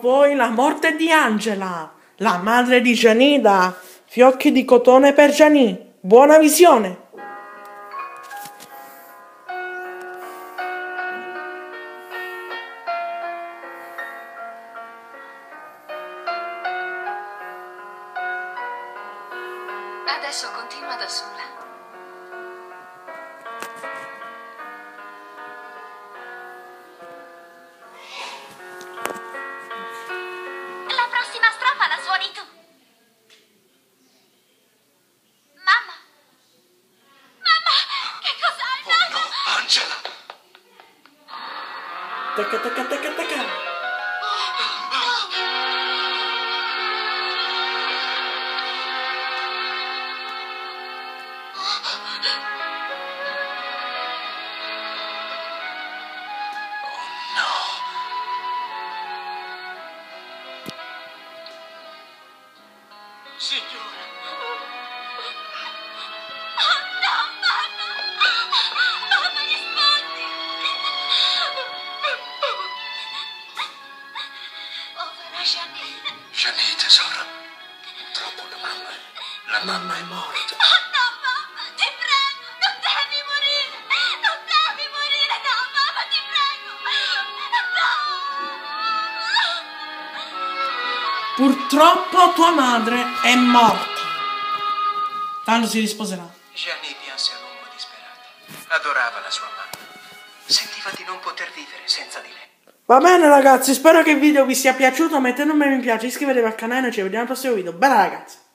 voi la morte di Angela, la madre di Gianida. Fiocchi di cotone per Gianni. Buona visione! Adesso continua da sola. Taka taka taka taka. Signore. Oh, Janine. Gianni, tesoro. Purtroppo la mamma... La mamma è morta. Oh no, mamma, ti prego! Non devi morire! Non devi morire! No, mamma, ti prego! No! Purtroppo tua madre è morta. Tanto si risposerà. Gianni pianse a lungo disperata. Adorava la sua mamma. Sentiva di non poter vivere senza di lei. Va bene ragazzi, spero che il video vi sia piaciuto. Mettete un mi piace, iscrivetevi al canale ci vediamo al prossimo video. Bella ragazzi!